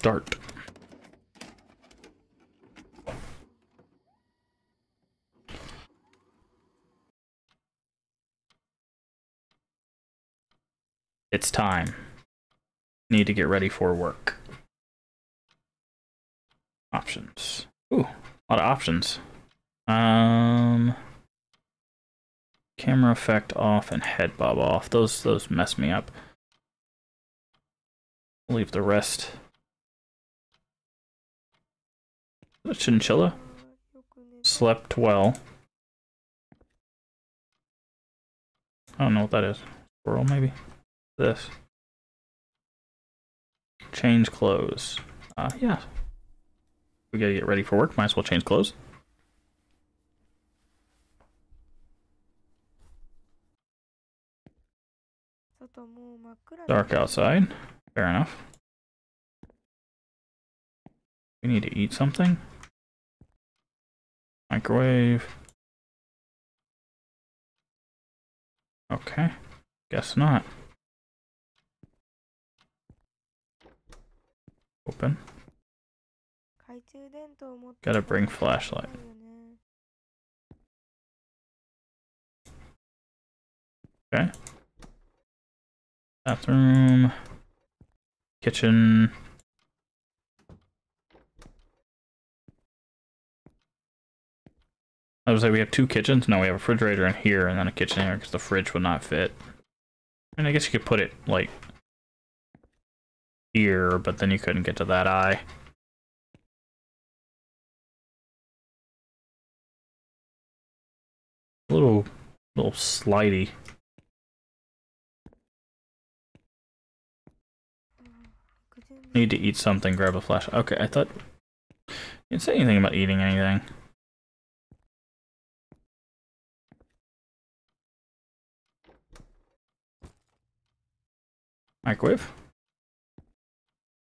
start. It's time. Need to get ready for work. Options. Ooh, a lot of options. Um, camera effect off and head bob off. Those those mess me up. Leave the rest. The chinchilla slept well. I don't know what that is. Squirrel, maybe? This. Change clothes. Uh, yeah. We gotta get ready for work. Might as well change clothes. Dark outside. Fair enough. We need to eat something. Microwave. Okay. Guess not. Open. Gotta bring flashlight. Okay. Bathroom. Kitchen. I was like, we have two kitchens? No, we have a refrigerator in here and then a kitchen here because the fridge would not fit. And I guess you could put it, like, here, but then you couldn't get to that eye. A little, little slidey. Need to eat something, grab a flash. Okay, I thought... You didn't say anything about eating anything. Microwave?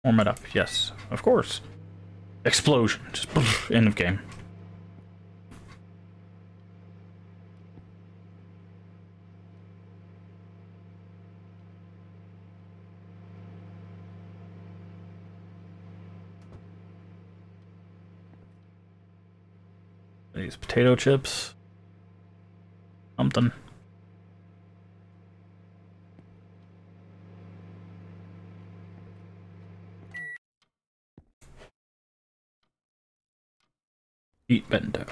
Warm it up, yes, of course. Explosion, just end of game. These potato chips. Something. Eat bento.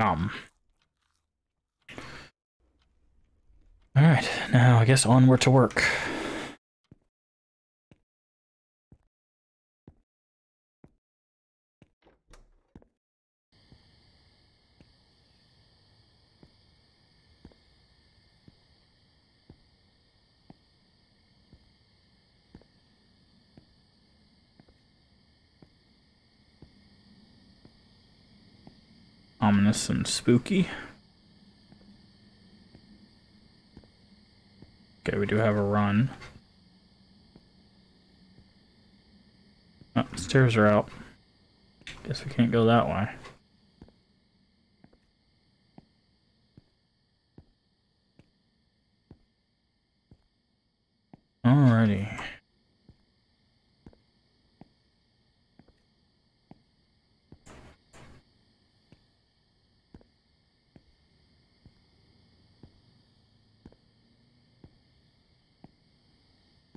Um. Alright, now I guess onward to work. Ominous and spooky. Okay, we do have a run. Oh, stairs are out. Guess we can't go that way. Alrighty.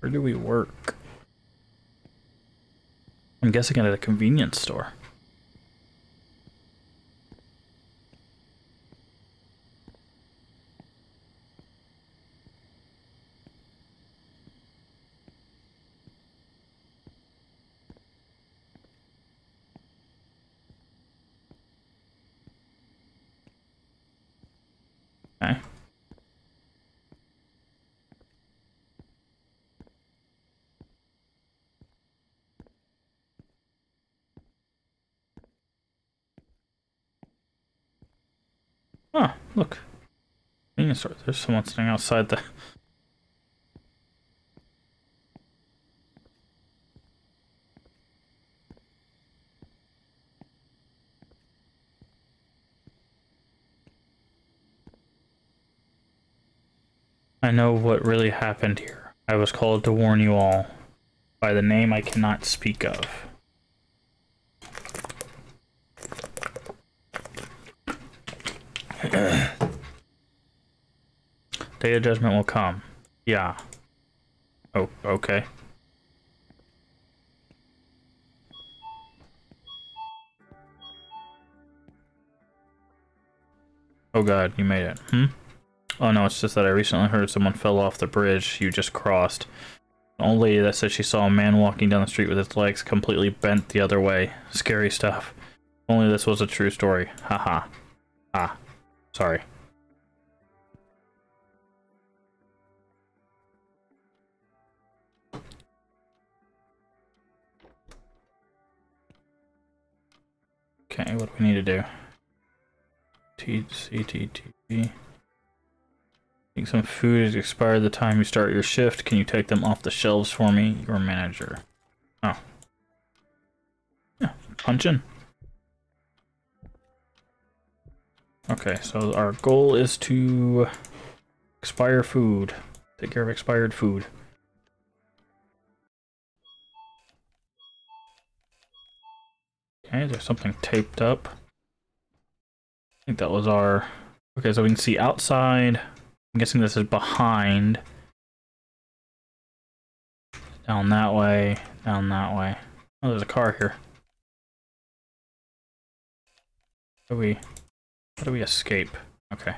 Where do we work? I'm guessing at a convenience store. Okay. Oh, look. Convenience. There's someone sitting outside the... I know what really happened here. I was called to warn you all. by the name I cannot speak of. Day of Judgment will come. Yeah. Oh, okay. Oh god, you made it. Hmm? Oh no, it's just that I recently heard someone fell off the bridge you just crossed. Old lady that said she saw a man walking down the street with his legs completely bent the other way. Scary stuff. Only this was a true story. Haha. -ha. Ah. Sorry. Okay, what do we need to do? T C T T. Think some food is expired the time you start your shift. Can you take them off the shelves for me? Your manager. Oh. Yeah, punch in. Okay, so our goal is to expire food. Take care of expired food. Okay, there's something taped up. I think that was our... Okay, so we can see outside. I'm guessing this is behind. Down that way, down that way. Oh, there's a car here. Do we, how do we escape? Okay.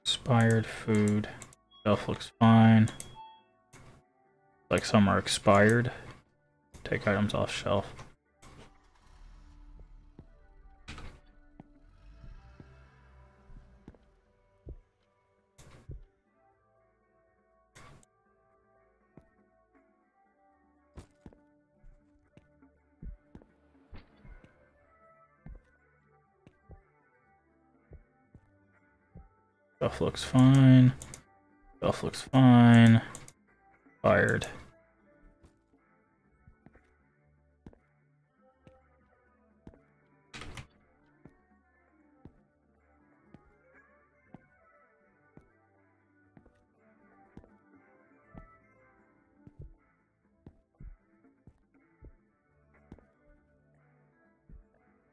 Expired food. Shelf looks fine. Like some are expired. Take items off shelf. Stuff looks fine. Stuff looks fine. Fired.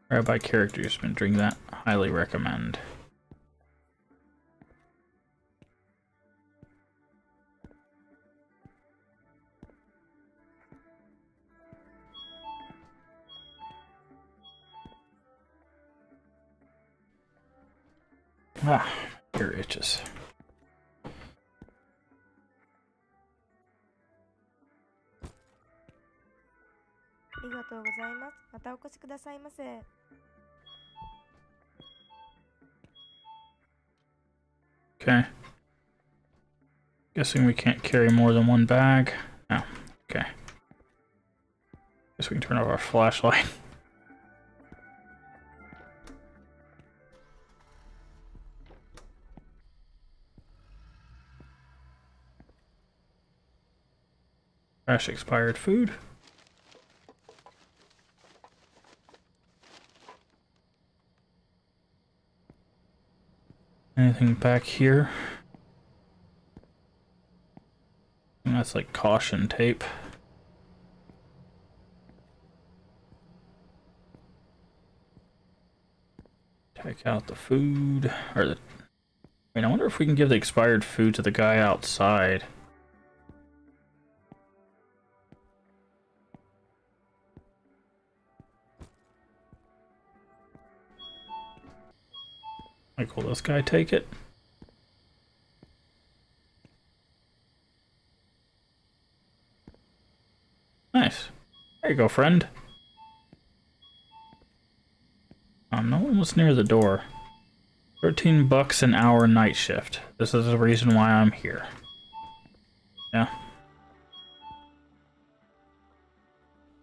Rabbi characters been drink that. Highly recommend. Ah, your itches. Okay. Guessing we can't carry more than one bag. No. Okay. Guess we can turn off our flashlight. Expired food. Anything back here? That's like caution tape. Take out the food, or the... I mean, I wonder if we can give the expired food to the guy outside. Like, will this guy take it? Nice. There you go, friend. Um, no one was near the door. 13 bucks an hour night shift. This is the reason why I'm here. Yeah.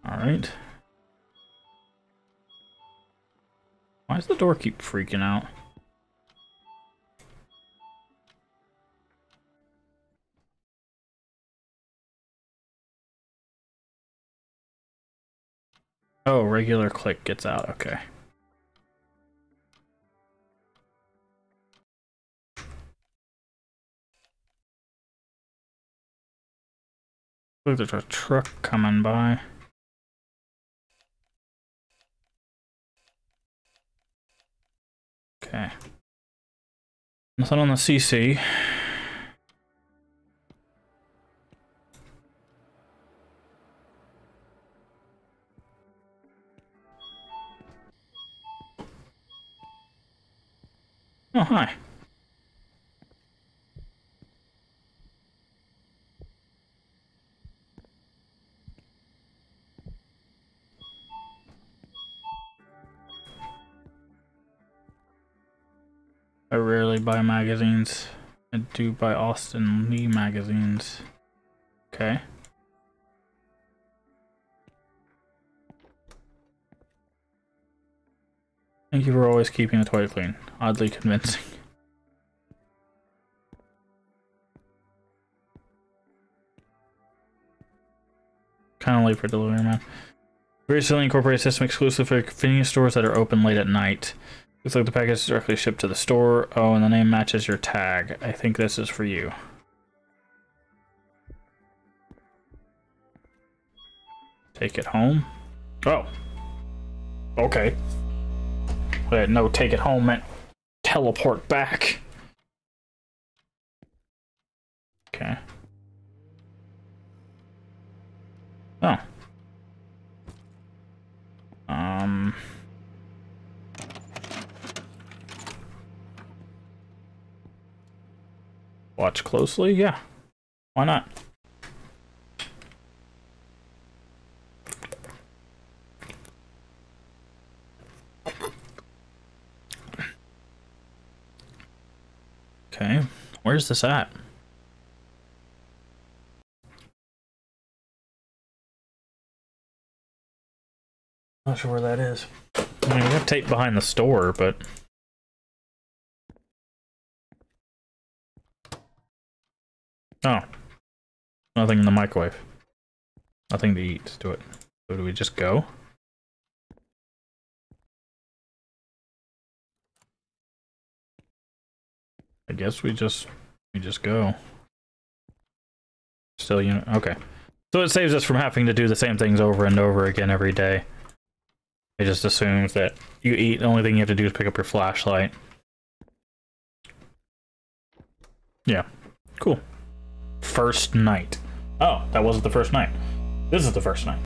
Alright. Why does the door keep freaking out? Oh, regular click gets out, okay. Look, there's a truck coming by. Okay. Nothing on the CC. Oh, hi. I rarely buy magazines. I do buy Austin Lee magazines. Okay. You for always keeping the toilet clean. Oddly convincing. kind of late for delivery, man. Recently incorporated system exclusive for convenience stores that are open late at night. Looks like the package is directly shipped to the store. Oh, and the name matches your tag. I think this is for you. Take it home? Oh. Okay. No, take it home meant teleport back. Okay. Oh. Um... Watch closely? Yeah. Why not? Okay, where's this at? Not sure where that is. I mean, we have tape behind the store, but... Oh. Nothing in the microwave. Nothing to eat to it. So do we just go? I guess we just we just go. Still you okay. So it saves us from having to do the same things over and over again every day. It just assumes that you eat, the only thing you have to do is pick up your flashlight. Yeah. Cool. First night. Oh, that wasn't the first night. This is the first night.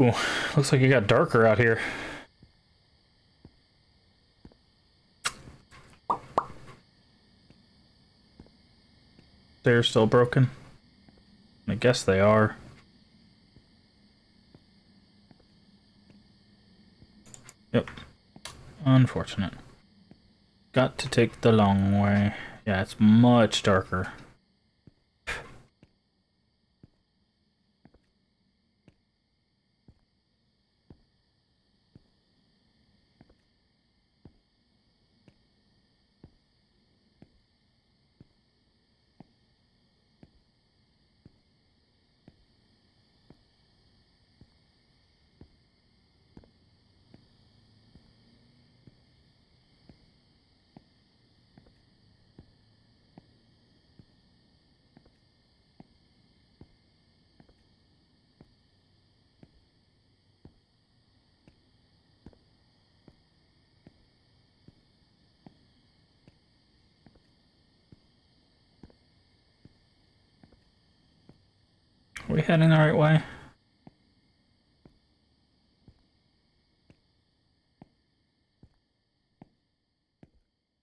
Ooh, looks like it got darker out here. They're still broken? I guess they are. Yep. Unfortunate. Got to take the long way. Yeah, it's much darker. we heading the right way?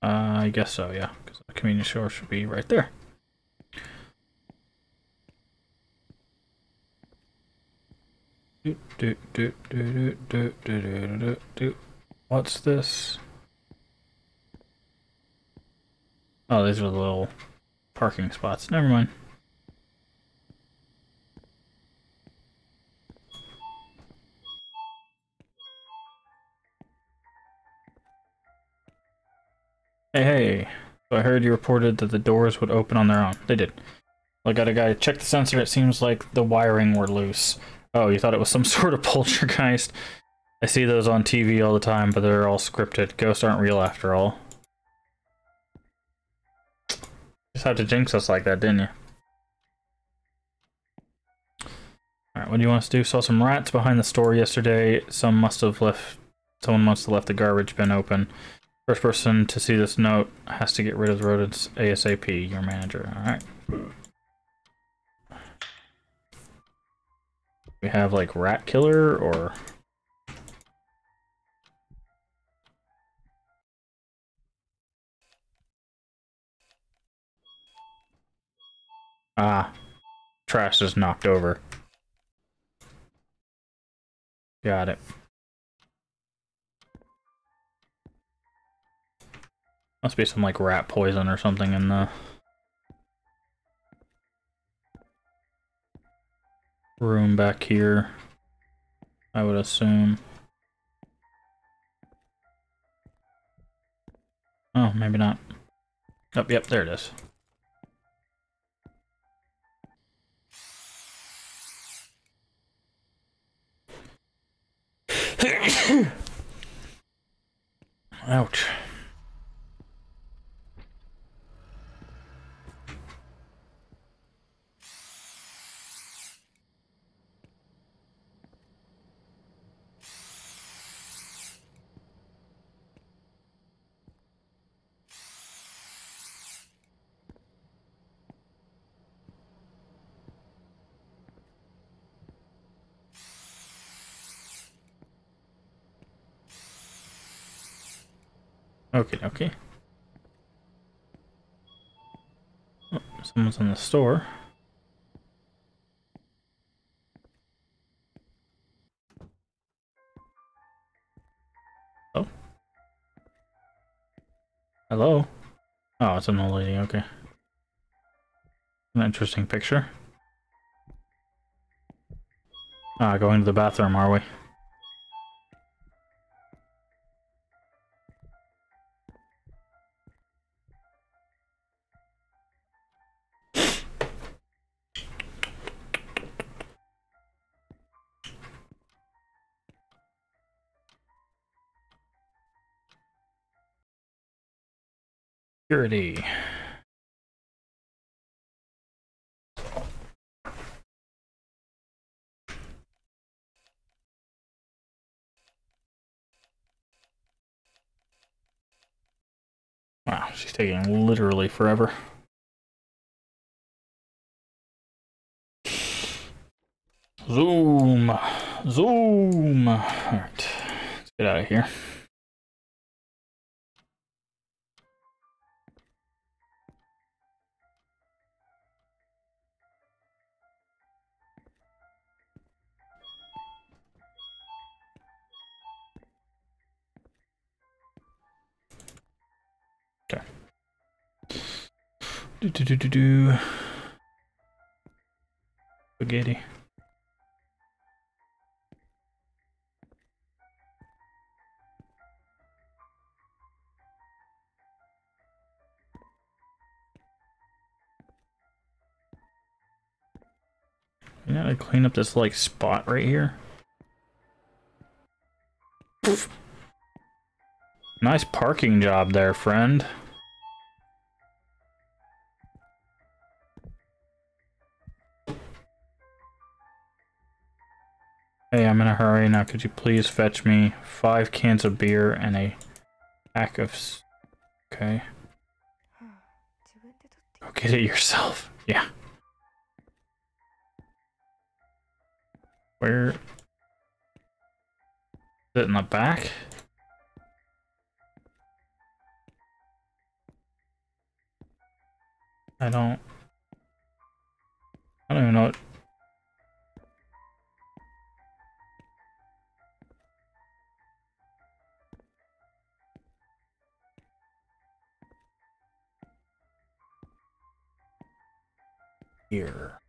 Uh, I guess so, yeah. Because the community store should be right there. What's this? Oh, these are the little parking spots. Never mind. Hey, hey. So I heard you reported that the doors would open on their own. They did. I got a guy. Check the sensor. It seems like the wiring were loose. Oh, you thought it was some sort of poltergeist? I see those on TV all the time, but they're all scripted. Ghosts aren't real after all. Just had to jinx us like that, didn't you? Alright, what do you want us to do? Saw some rats behind the store yesterday. Some must have left... Someone must have left the garbage bin open. First person to see this note has to get rid of the rodents ASAP, your manager. Alright. We have like rat killer or Ah, trash is knocked over. Got it. Must be some like rat poison or something in the room back here. I would assume. Oh, maybe not. Oh, yep, there it is. Ouch. Okay, okay. Oh, someone's in the store. Oh. Hello? Oh, it's an old lady, okay. An interesting picture. Ah, going to the bathroom, are we? Security. Wow, she's taking literally forever. Zoom. Zoom. Alright, let's get out of here. Do do do do do. Spaghetti. You gotta clean up this like spot right here. Nice parking job there, friend. Hey, I'm in a hurry now. Could you please fetch me five cans of beer and a pack of... Okay. Go get it yourself. Yeah. Where? Is it in the back? I don't... I don't even know what... Here.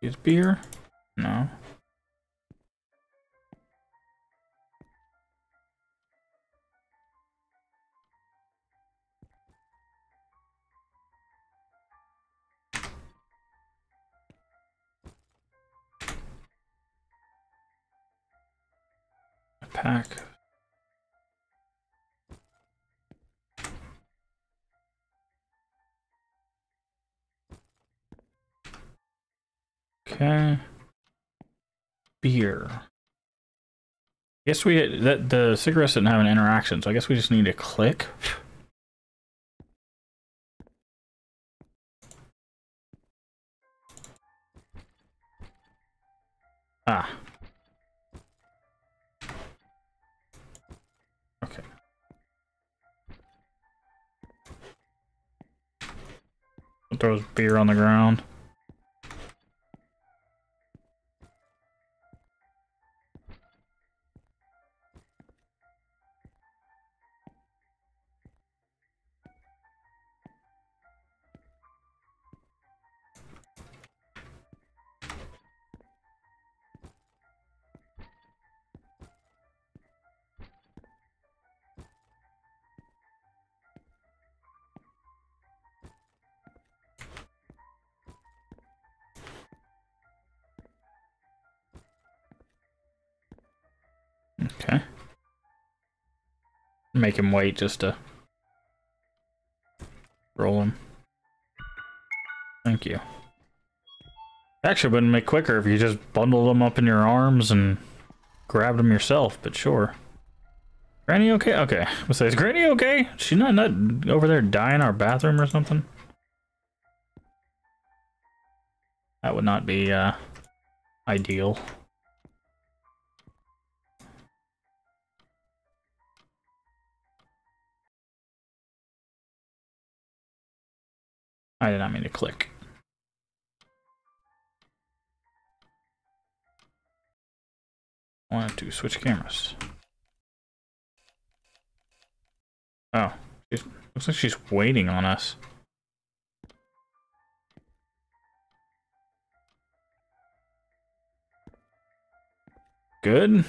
Is beer? No. Pack. Okay. Beer. I Guess we that the cigarettes didn't have an interaction, so I guess we just need to click. Ah. Okay. Throws beer on the ground. Okay. Make him wait just to roll him. Thank you. Actually, wouldn't make quicker if you just bundled them up in your arms and grabbed them yourself, but sure. Granny okay? Okay. I say, is Granny okay? She not, not over there dying in our bathroom or something? That would not be, uh, ideal. I did not mean to click. I wanted to switch cameras. Oh, she's, looks like she's waiting on us. Good.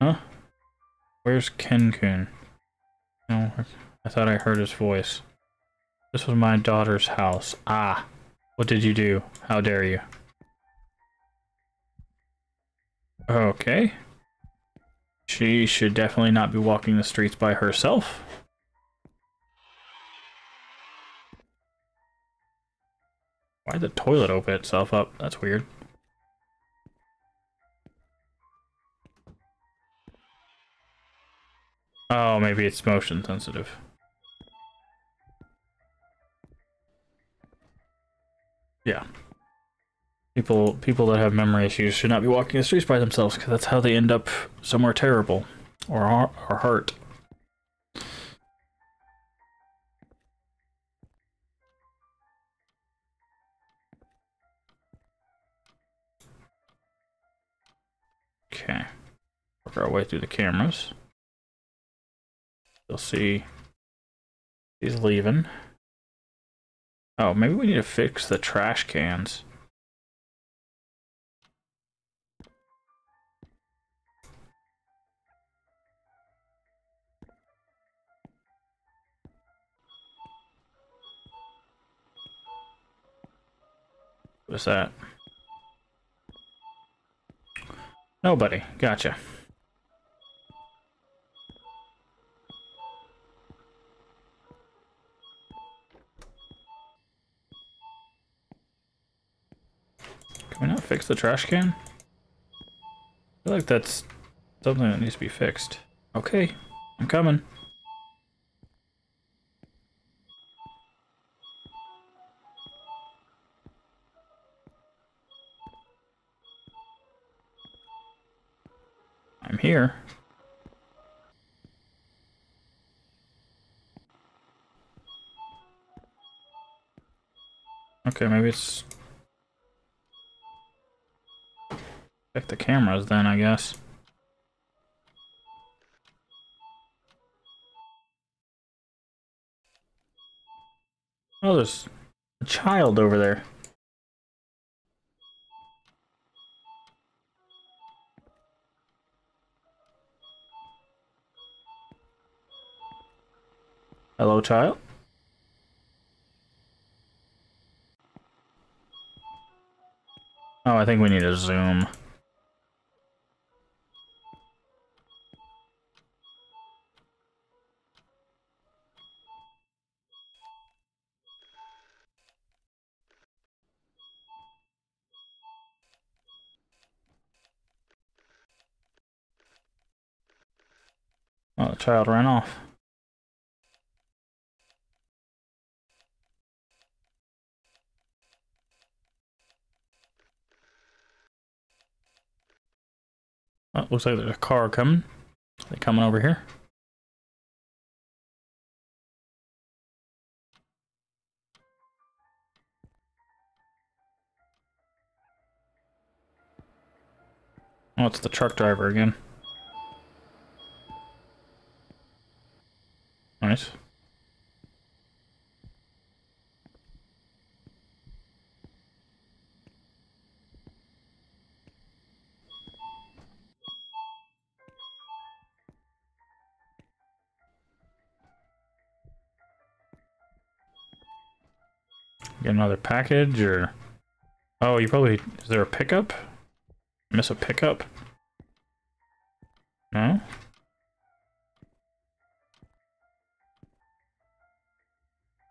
Huh? Where's Ken-kun? No, I thought I heard his voice. This was my daughter's house. Ah, what did you do? How dare you? Okay. She should definitely not be walking the streets by herself. Why did the toilet open itself up? That's weird. Oh, maybe it's motion sensitive. Yeah. People people that have memory issues should not be walking the streets by themselves because that's how they end up somewhere terrible or or hurt. Okay. Work our way through the cameras. You'll see he's leaving. Oh, maybe we need to fix the trash cans. What's that? Nobody. Gotcha. Can we not fix the trash can? I feel like that's something that needs to be fixed. Okay, I'm coming. I'm here. Okay, maybe it's Check the cameras then, I guess. Oh, there's a child over there. Hello, child. Oh, I think we need to zoom. The child ran off. Oh, looks like there's a car coming. Are they coming over here? Oh, it's the truck driver again. Nice. Get another package or... Oh, you probably... Is there a pickup? Miss a pickup? No?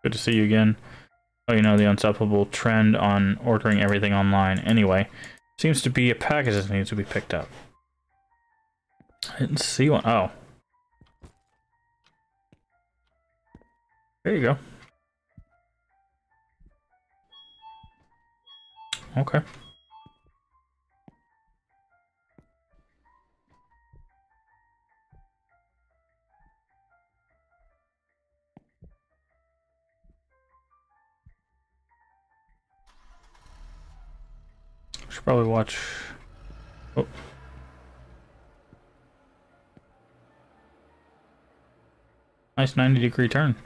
Good to see you again. Oh, you know, the unstoppable trend on ordering everything online. Anyway, seems to be a package that needs to be picked up. I didn't see one. Oh. There you go. Okay. Probably watch. Oh. Nice 90 degree turn. Is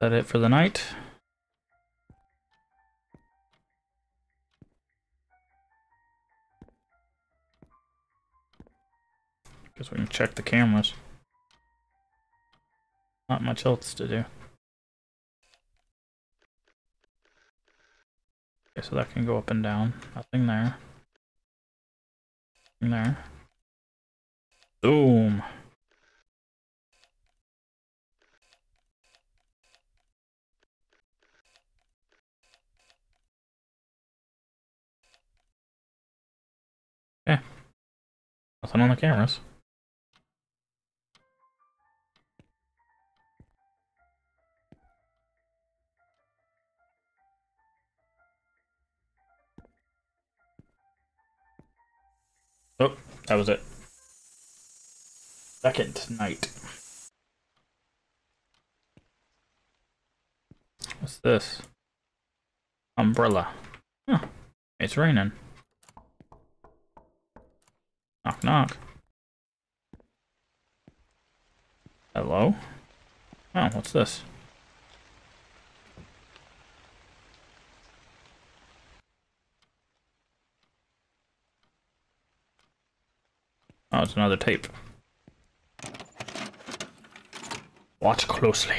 that it for the night? Guess we can check the cameras. Not much else to do. Okay, so that can go up and down. Nothing there. Nothing there. Boom. Yeah. Nothing on the cameras. Oh, that was it. Second night. What's this? Umbrella. Huh. It's raining. Knock knock. Hello? Oh, what's this? Oh, it's another tape. Watch closely.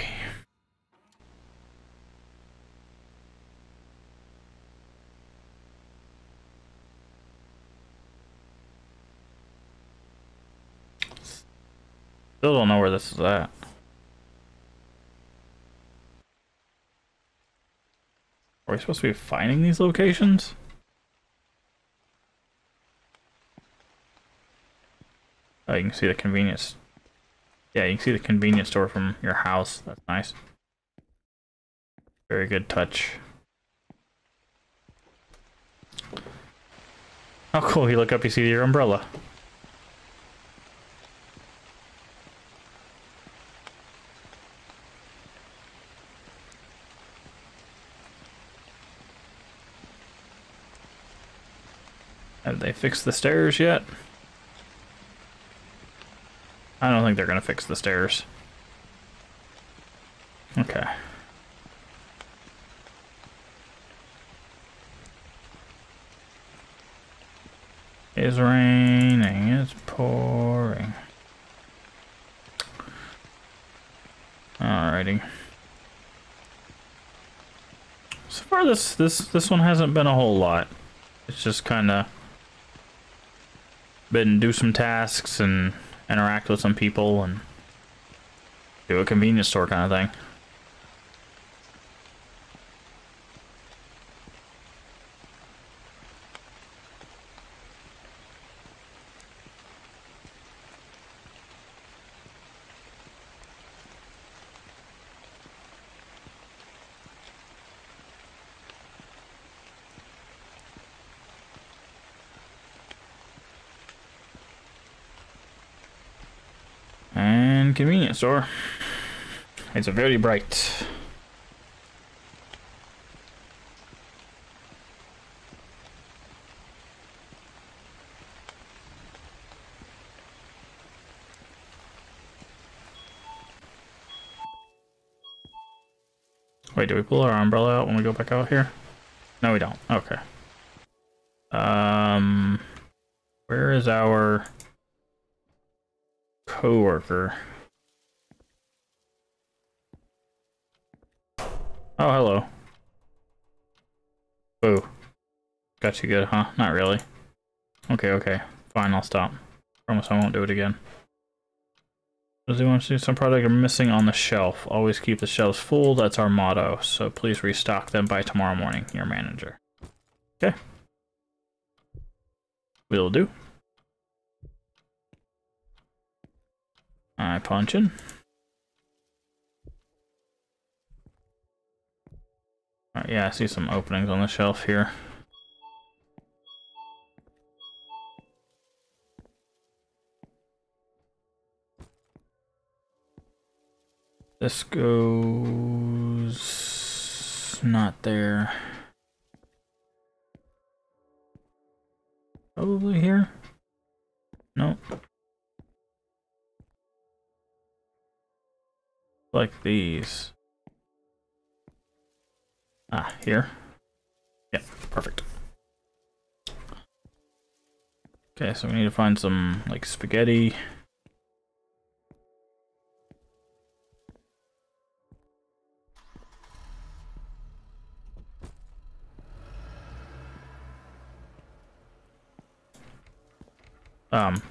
Still don't know where this is at. Are we supposed to be finding these locations? Oh, you can see the convenience. Yeah, you can see the convenience store from your house. That's nice. Very good touch. Oh, cool. You look up, you see your umbrella. Have they fixed the stairs yet? I don't think they're gonna fix the stairs. Okay. It's raining, it's pouring. Alrighty. So far this this this one hasn't been a whole lot. It's just kinda been do some tasks and interact with some people and do a convenience store kind of thing. Store. It's a very bright. Wait, do we pull our umbrella out when we go back out here? No, we don't. Okay. Um, where is our coworker? Oh, hello. Boo. Got you good, huh? Not really. Okay, okay. Fine, I'll stop. Promise I won't do it again. Does he want to see some product are missing on the shelf? Always keep the shelves full, that's our motto. So please restock them by tomorrow morning, your manager. Okay. Will do. I punch in. Right, yeah, I see some openings on the shelf here. This goes not there. Probably here? Nope. Like these. Ah, here. Yep, perfect. Okay, so we need to find some, like, spaghetti. Um.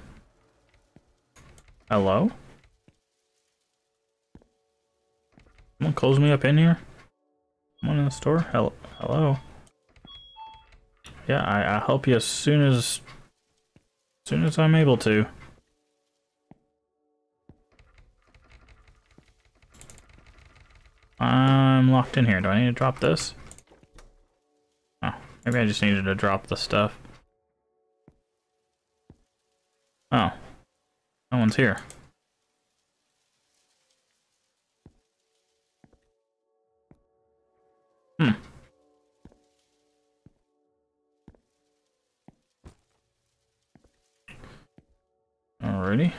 Hello? Someone close me up in here? Someone in the store? Hello? Hello? Yeah, I, I'll help you as soon as... as soon as I'm able to. I'm locked in here. Do I need to drop this? Oh, maybe I just needed to drop the stuff. Oh. No one's here. Alrighty.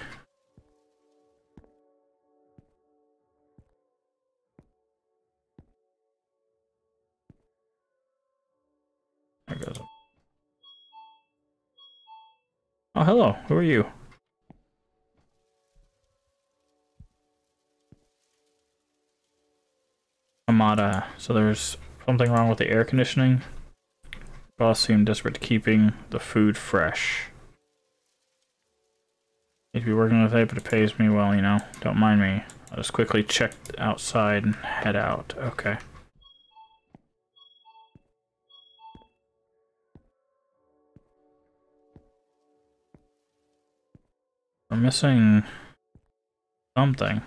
There goes. Oh, hello. Who are you? Amada. So there's something wrong with the air conditioning. Boss seemed desperate to keeping the food fresh. Need to be working with it, but it pays me well, you know. Don't mind me. I'll just quickly check outside and head out. Okay. I'm missing something.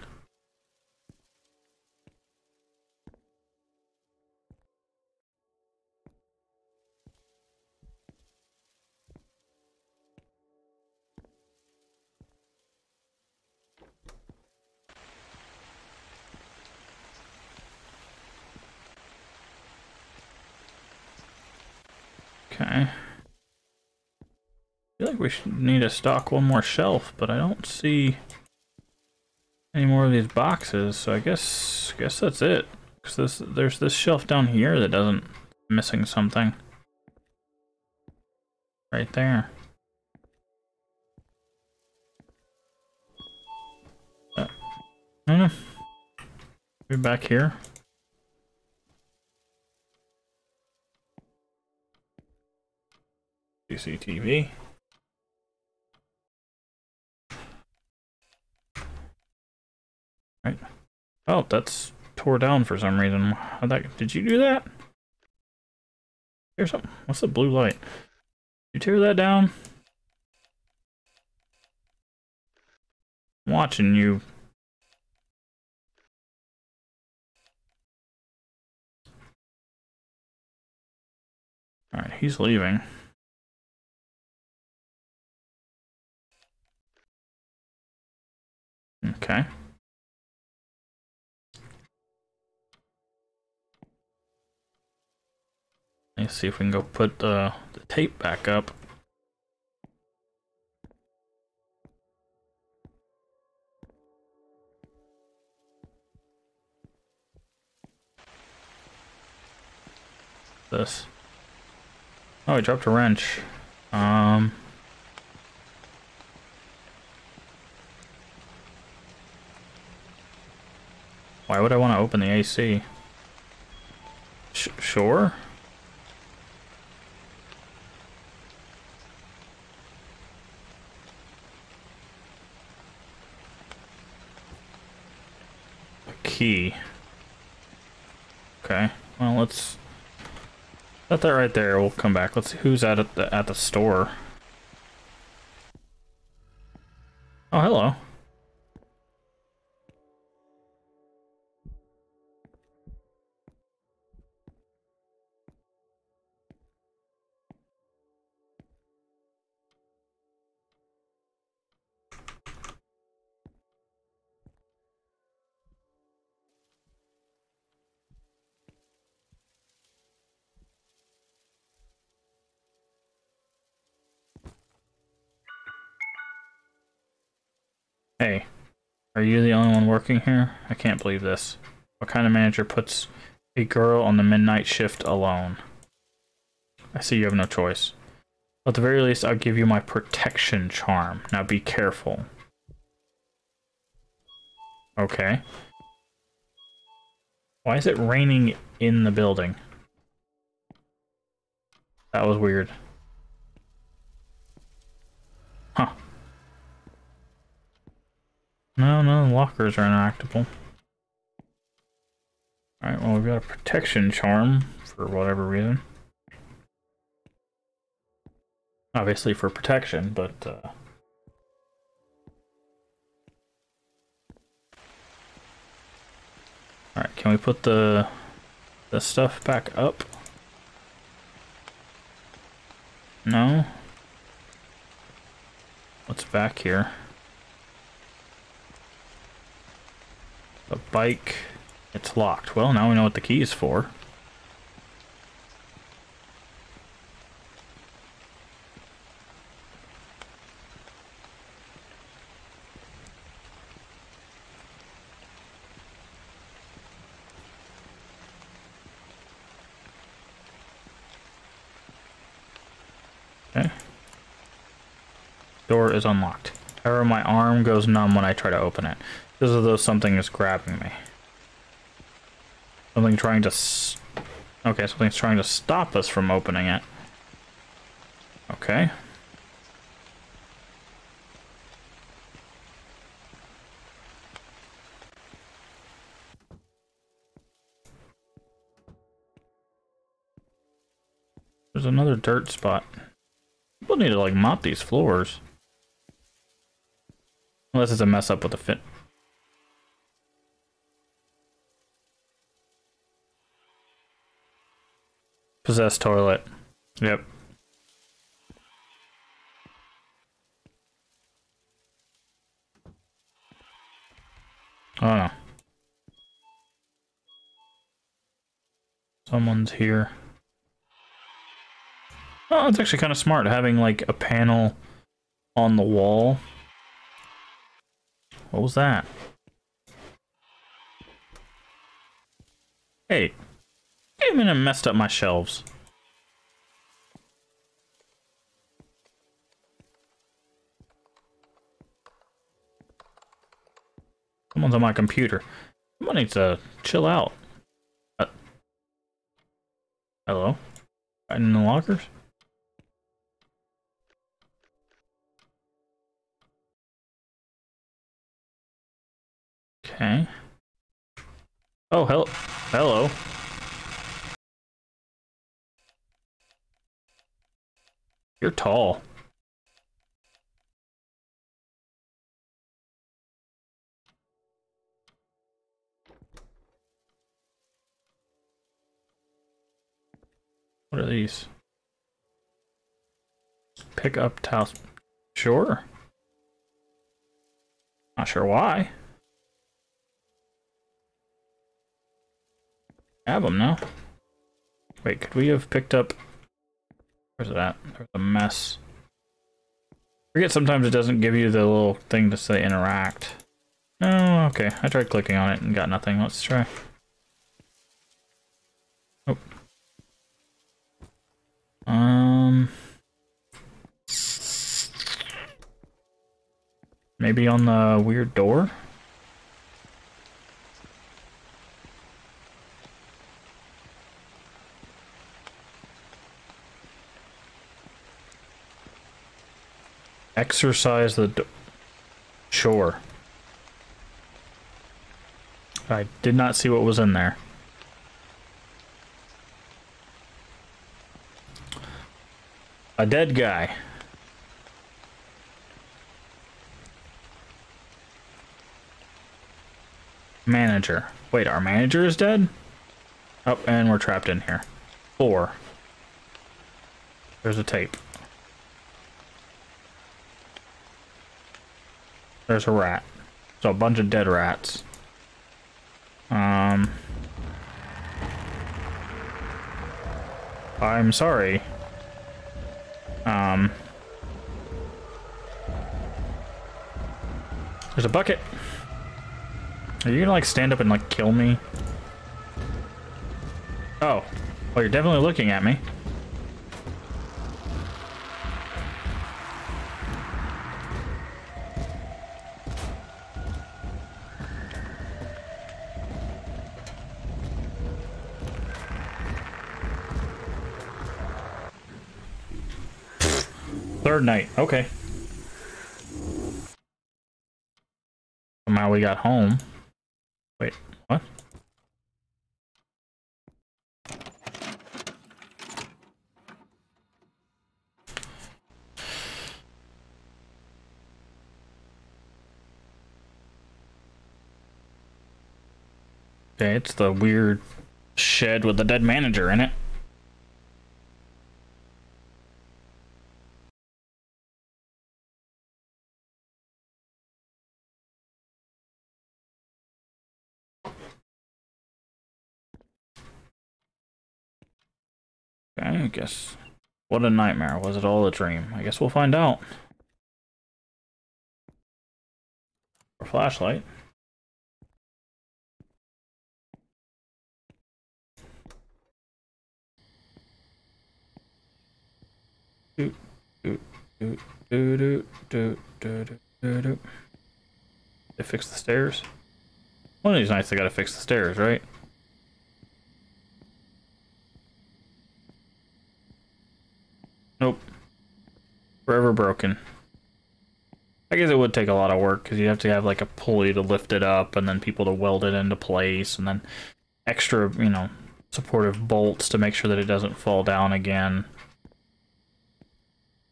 Okay. I feel like we should need to stock one more shelf, but I don't see any more of these boxes, so I guess guess that's it. Cause this there's this shelf down here that doesn't missing something. Right there. Uh, I don't know. Be back here. CCTV. Right. Oh, that's tore down for some reason. How that? Did you do that? Here's something. What's the blue light? You tear that down? I'm watching you. Alright, he's leaving. Okay. Let's see if we can go put the, the tape back up. This. Oh, I dropped a wrench. Um. Why would I want to open the AC? Sh sure. A key. Okay. Well, let's set that right there. We'll come back. Let's see who's at the at the store. Oh, hello. Are you the only one working here? I can't believe this. What kind of manager puts a girl on the midnight shift alone? I see you have no choice. At the very least, I'll give you my protection charm. Now be careful. Okay. Why is it raining in the building? That was weird. Huh. No, no, lockers are inactable. Alright, well, we've got a protection charm for whatever reason. Obviously for protection, but, uh... Alright, can we put the, the stuff back up? No? What's back here? The bike. It's locked. Well, now we know what the key is for. Okay. Door is unlocked. However, my arm goes numb when I try to open it. This is though something is grabbing me. Something trying to... okay, something's trying to stop us from opening it. Okay. There's another dirt spot. People need to like mop these floors. Unless it's a mess up with the fit. Possessed toilet. Yep. Oh no. Someone's here. Oh, it's actually kind of smart having like a panel on the wall. What was that? Hey, came in and messed up my shelves. Someone's on my computer. Someone needs to chill out. Uh, hello? In the lockers? Okay. Oh, hell hello. You're tall. What are these? Pick up towels. Sure. Not sure why. Have them now. Wait, could we have picked up... Where's it at? There's a mess. forget sometimes it doesn't give you the little thing to say interact. Oh, okay. I tried clicking on it and got nothing. Let's try. Oh. Um... Maybe on the weird door? Exercise the do Sure. I did not see what was in there. A dead guy. Manager. Wait, our manager is dead? Oh, and we're trapped in here. Four. There's a tape. There's a rat. So a bunch of dead rats. Um... I'm sorry. Um... There's a bucket. Are you gonna like stand up and like kill me? Oh. Well, you're definitely looking at me. Night. Okay. Somehow we got home. Wait, what? Okay, it's the weird shed with the dead manager in it. I guess. What a nightmare. Was it all a dream? I guess we'll find out. Or flashlight. They fix the stairs? One of these nights they gotta fix the stairs, right? Nope. Forever broken. I guess it would take a lot of work because you have to have like a pulley to lift it up and then people to weld it into place and then extra, you know, supportive bolts to make sure that it doesn't fall down again.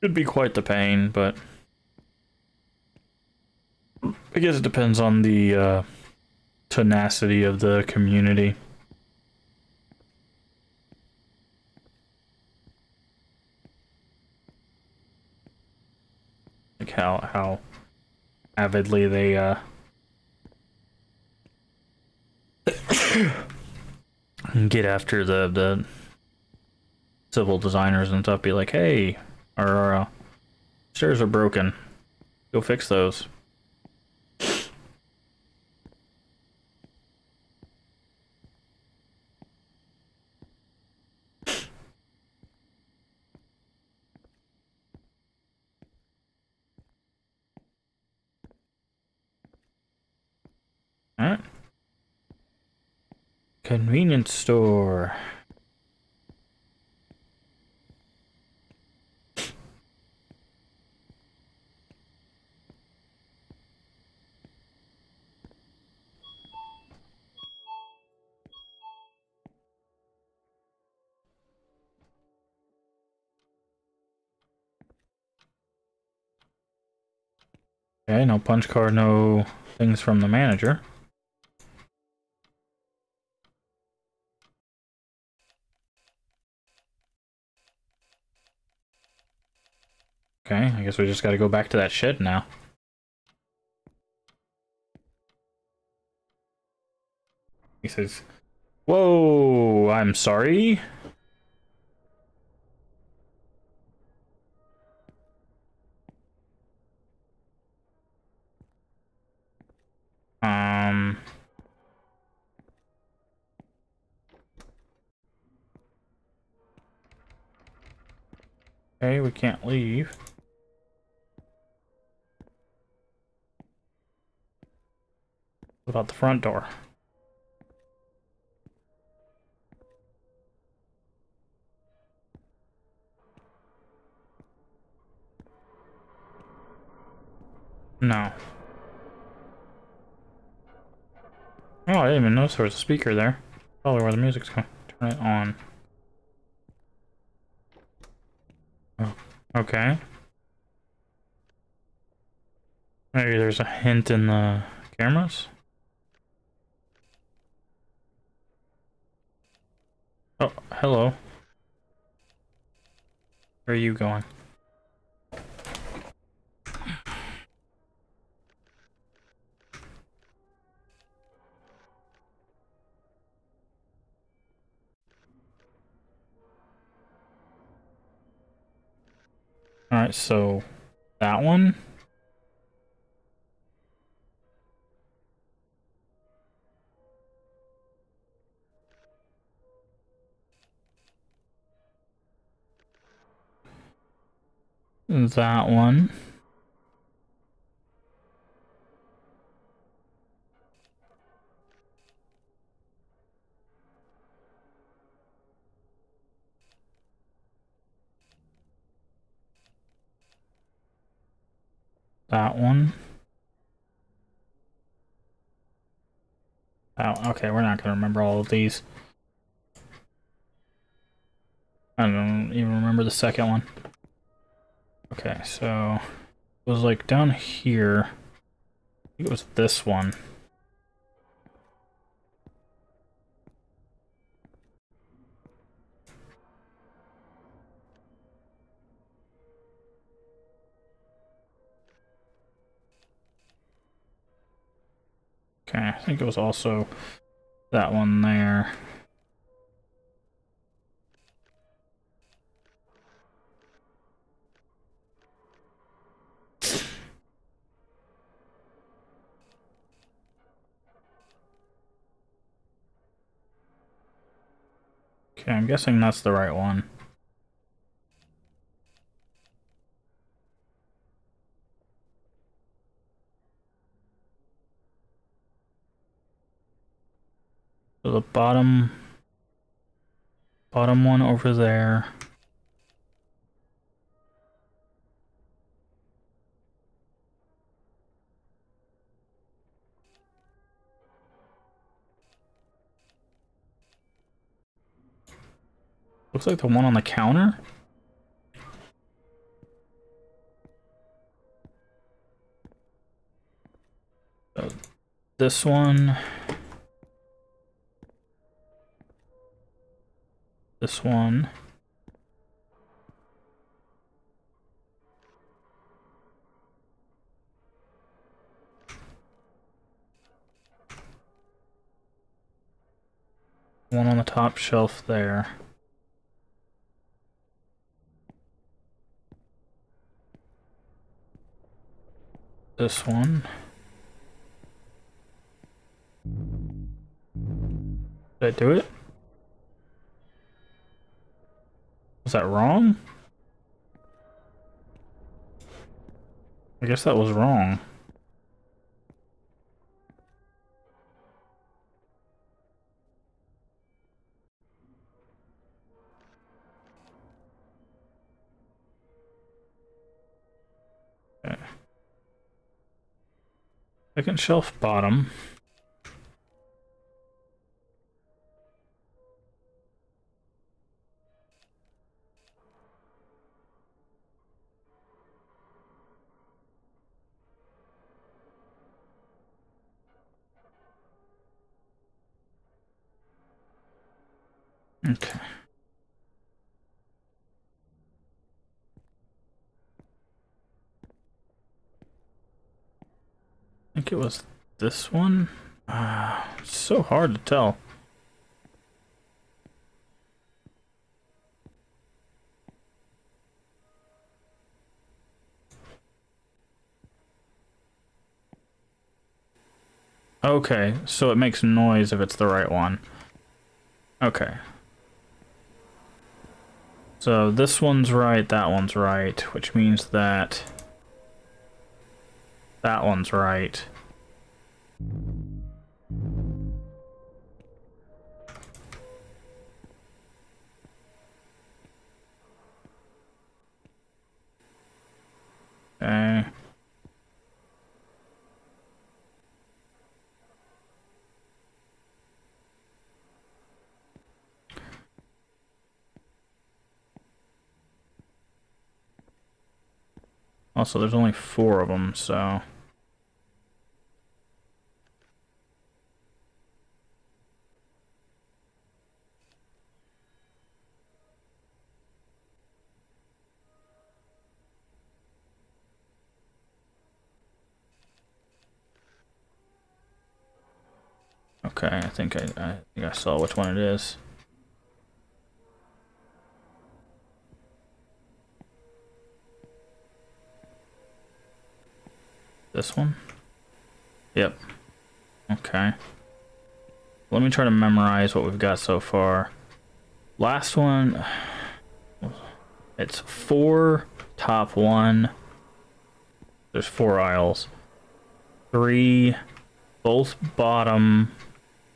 It'd be quite the pain, but I guess it depends on the uh, tenacity of the community. Like how how avidly they uh get after the the civil designers and stuff be like hey our uh, stairs are broken. Go fix those Alright. Convenience store. Okay, no punch card, no things from the manager. I guess we just gotta go back to that shed now. He says, Whoa, I'm sorry. Um... Okay, we can't leave. About the front door? No. Oh, I didn't even notice there was a speaker there. Probably where the music's going. Turn it on. Oh, okay. Maybe there's a hint in the cameras? Oh, hello. Where are you going? Alright, so that one? That one. That one. Oh, okay, we're not gonna remember all of these. I don't even remember the second one. Okay, so it was like down here. It was this one. Okay, I think it was also that one there. Okay, I'm guessing that's the right one. So the bottom bottom one over there. Looks like the one on the counter. Uh, this one. This one. One on the top shelf there. This one. Did I do it? Was that wrong? I guess that was wrong. Second shelf bottom. It was this one. Uh, it's so hard to tell. Okay, so it makes noise if it's the right one. Okay. So this one's right, that one's right, which means that that one's right. Okay. Also, there's only four of them, so... Okay, I think I, I think I saw which one it is. This one? Yep. Okay. Let me try to memorize what we've got so far. Last one, it's four, top one. There's four aisles. Three, both bottom,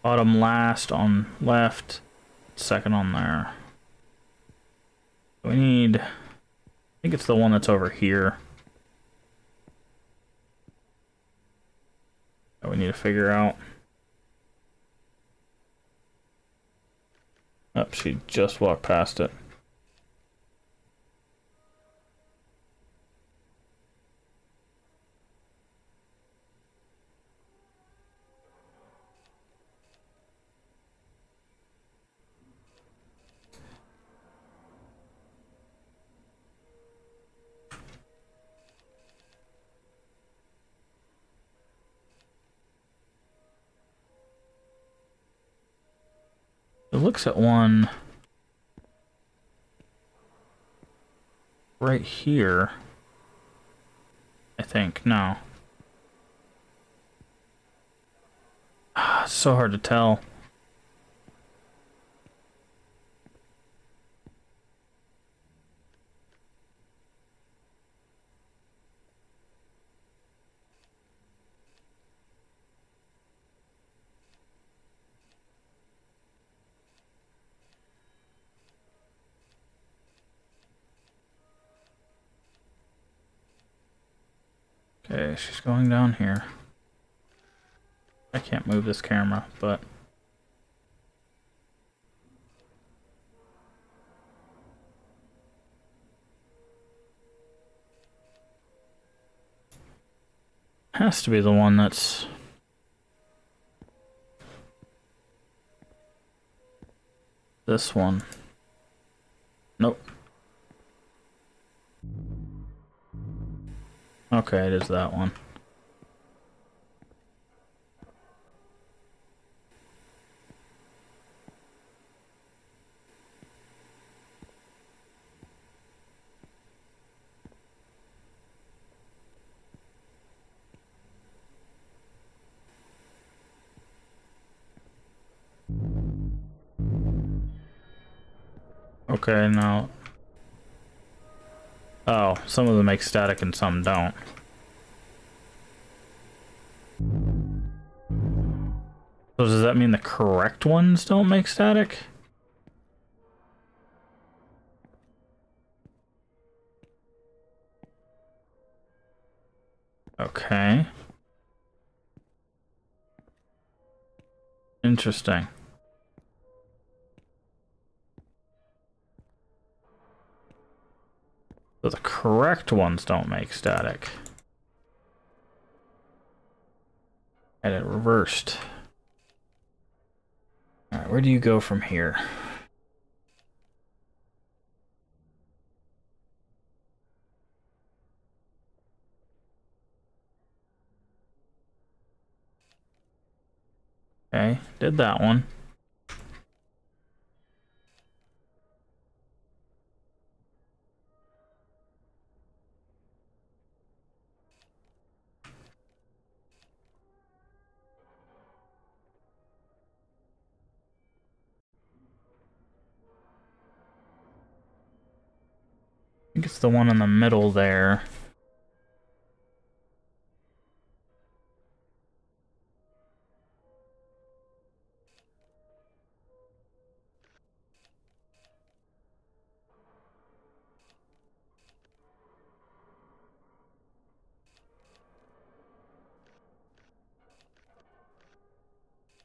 bottom last on left, second on there. We need, I think it's the one that's over here. that we need to figure out. Oh, she just walked past it. Looks at one right here. I think. No. It's so hard to tell. Okay, she's going down here. I can't move this camera, but... Has to be the one that's... This one. Okay, it is that one. Okay, now Oh, some of them make static and some don't. So does that mean the correct ones don't make static? Okay. Interesting. So the correct ones don't make static. And it reversed. Alright, where do you go from here? Okay, did that one. Think it's the one in the middle there.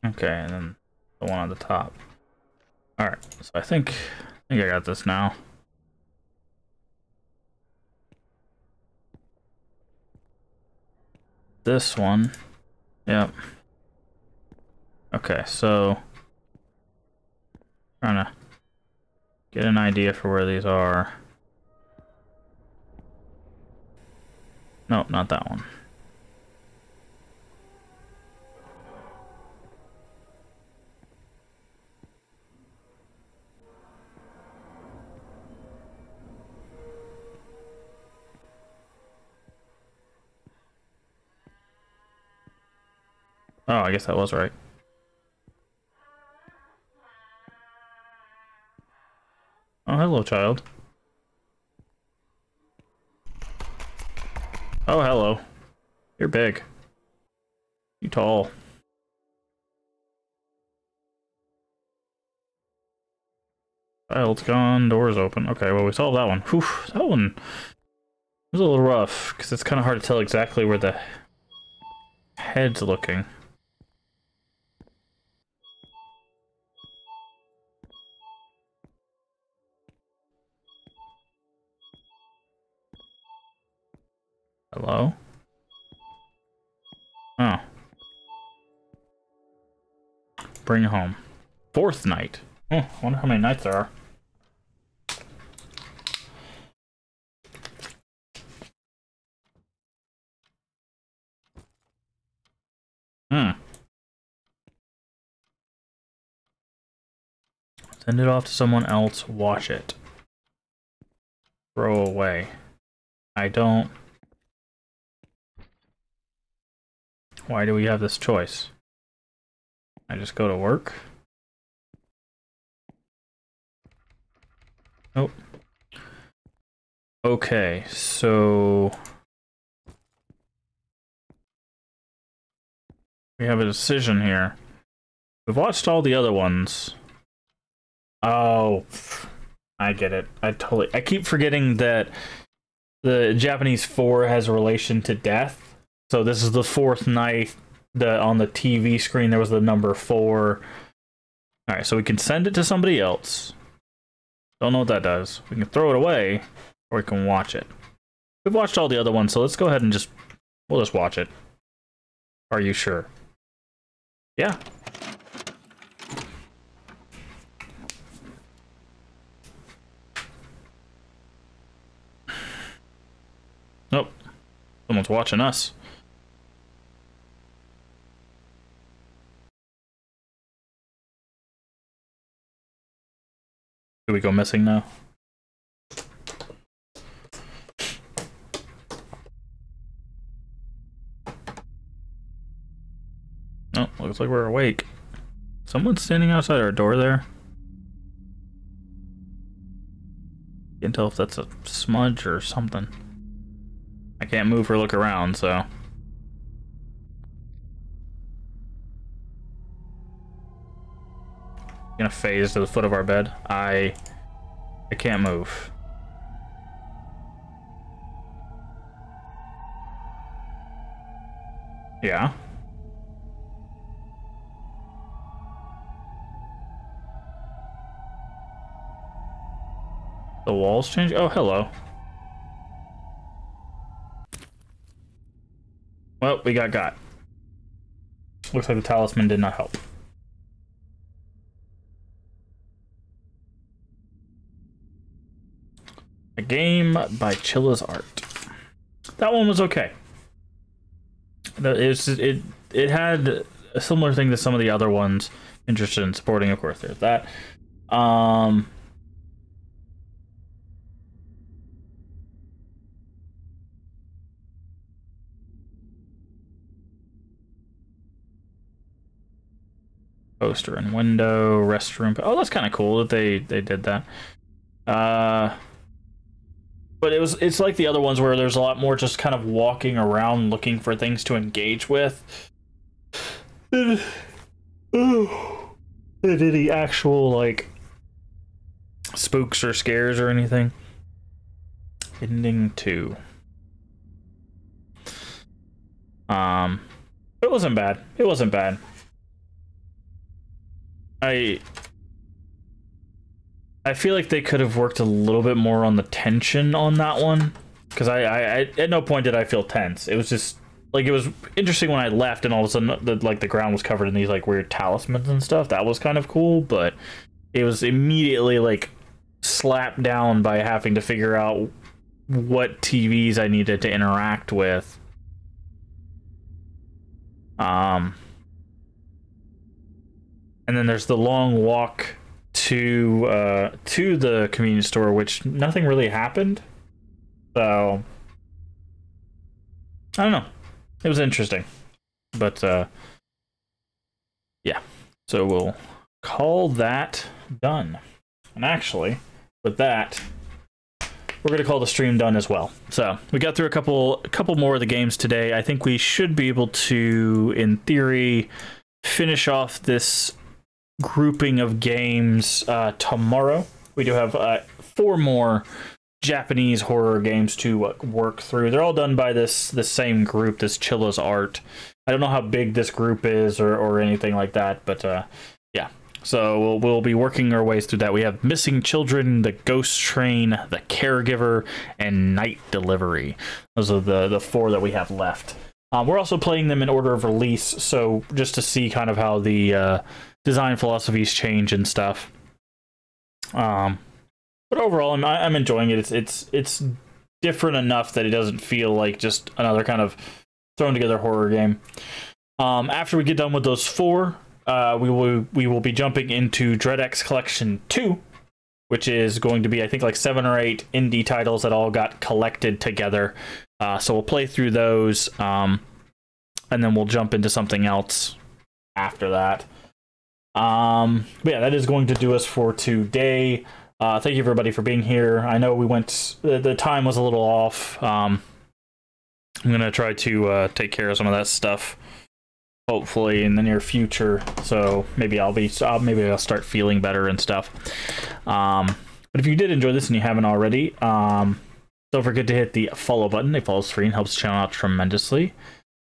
Okay, and then the one on the top. Alright, so I think I think I got this now. This one. Yep. Okay, so trying to get an idea for where these are. Nope, not that one. Oh, I guess that was right. Oh, hello, child. Oh, hello. You're big. You tall. Child's gone, door's open. Okay, well, we solved that one. Whew, that one was a little rough, because it's kind of hard to tell exactly where the head's looking. Hello? Oh. Bring home. Fourth night. Oh, I wonder how many nights there are. Hmm. Send it off to someone else, watch it. Throw away. I don't... Why do we have this choice? I just go to work? Nope. Okay, so... We have a decision here. We've watched all the other ones. Oh, I get it. I totally... I keep forgetting that the Japanese 4 has a relation to death. So this is the fourth night. The on the TV screen there was the number four. All right, so we can send it to somebody else. Don't know what that does. We can throw it away, or we can watch it. We've watched all the other ones, so let's go ahead and just we'll just watch it. Are you sure? Yeah. Nope. Someone's watching us. Do we go missing now? Oh, looks like we're awake. Someone's standing outside our door there. Can't tell if that's a smudge or something. I can't move or look around, so... gonna phase to the foot of our bed. I I can't move. Yeah. The walls change? Oh, hello. Well, we got got. Looks like the talisman did not help. Game by Chilla's Art. That one was okay. It was, it it had a similar thing to some of the other ones. Interested in supporting, of course. There's that. Um, poster and window restroom. Oh, that's kind of cool that they they did that. Uh, but it was it's like the other ones where there's a lot more just kind of walking around looking for things to engage with. than any actual like spooks or scares or anything. Ending two. Um, it wasn't bad. It wasn't bad. I I feel like they could have worked a little bit more on the tension on that one because I, I, I at no point did I feel tense. It was just like it was interesting when I left and all of a sudden the, like the ground was covered in these like weird talismans and stuff. That was kind of cool, but it was immediately like slapped down by having to figure out what TVs I needed to interact with. Um and then there's the long walk to uh, to the convenience store, which nothing really happened. So I don't know. It was interesting, but uh, yeah. So we'll call that done. And actually, with that, we're gonna call the stream done as well. So we got through a couple a couple more of the games today. I think we should be able to, in theory, finish off this grouping of games uh, tomorrow. We do have uh, four more Japanese horror games to uh, work through. They're all done by this the same group, this Chilla's Art. I don't know how big this group is or, or anything like that, but uh, yeah. So we'll, we'll be working our ways through that. We have Missing Children, The Ghost Train, The Caregiver, and Night Delivery. Those are the, the four that we have left. Um, we're also playing them in order of release, so just to see kind of how the uh, design philosophies change and stuff. Um, but overall, I'm I'm enjoying it. It's it's it's different enough that it doesn't feel like just another kind of thrown together horror game. Um, after we get done with those four, uh, we will we will be jumping into Dread X Collection Two, which is going to be I think like seven or eight indie titles that all got collected together. Uh, so we'll play through those, um, and then we'll jump into something else after that. Um, but yeah, that is going to do us for today. Uh, thank you everybody for being here. I know we went, the, the time was a little off. Um, I'm gonna try to uh, take care of some of that stuff, hopefully in the near future. So maybe I'll be, uh, maybe I'll start feeling better and stuff. Um, but if you did enjoy this and you haven't already, um, don't forget to hit the follow button. A follow screen helps the channel out tremendously.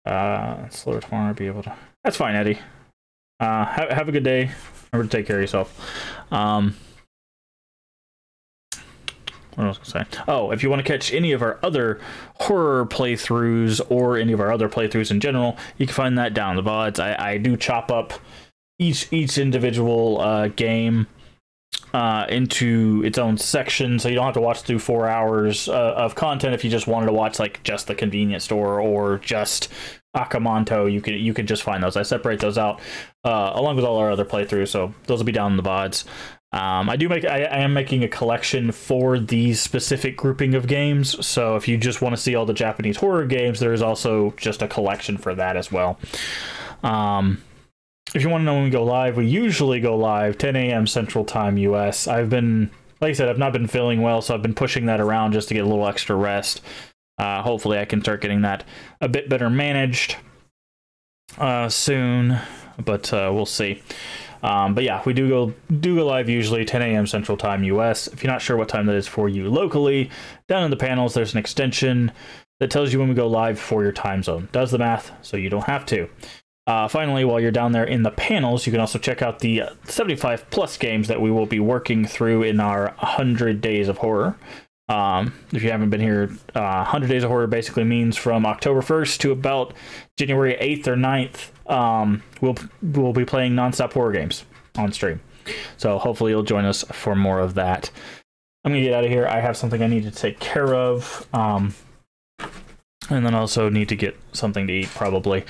Uh, slower tomorrow, be able to. That's fine, Eddie. Uh, have, have a good day. Remember to take care of yourself. Um, what was I to say? Oh, if you want to catch any of our other horror playthroughs or any of our other playthroughs in general, you can find that down the VODs. I, I do chop up each each individual uh, game uh, into its own section, so you don't have to watch through four hours uh, of content if you just wanted to watch like just the convenience store or just Akamanto, you can you could just find those. I separate those out uh, along with all our other playthroughs, so those will be down in the vods. Um, I do make I, I, am making a collection for these specific grouping of games. So if you just want to see all the Japanese horror games, there is also just a collection for that as well. Um, if you want to know when we go live, we usually go live 10 a.m. Central Time US. I've been like I said, I've not been feeling well, so I've been pushing that around just to get a little extra rest. Uh, hopefully, I can start getting that a bit better managed uh, soon, but uh, we'll see. Um, but yeah, we do go do go live usually 10 a.m. Central Time US. If you're not sure what time that is for you locally, down in the panels there's an extension that tells you when we go live for your time zone. Does the math so you don't have to. Uh, finally, while you're down there in the panels, you can also check out the 75 plus games that we will be working through in our 100 Days of Horror. Um, if you haven't been here, uh, 100 Days of Horror basically means from October 1st to about January 8th or 9th, um, we'll, we'll be playing nonstop horror games on stream. So hopefully you'll join us for more of that. I'm going to get out of here. I have something I need to take care of. Um, and then also need to get something to eat, probably.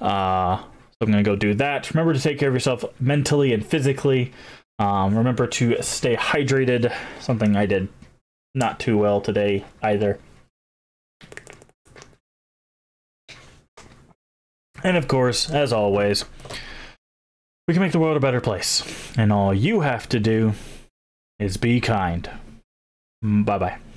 Uh, so I'm to go do that. Remember to take care of yourself mentally and physically. Um, remember to stay hydrated, something I did not too well today either. And of course, as always, we can make the world a better place. And all you have to do is be kind. Bye bye.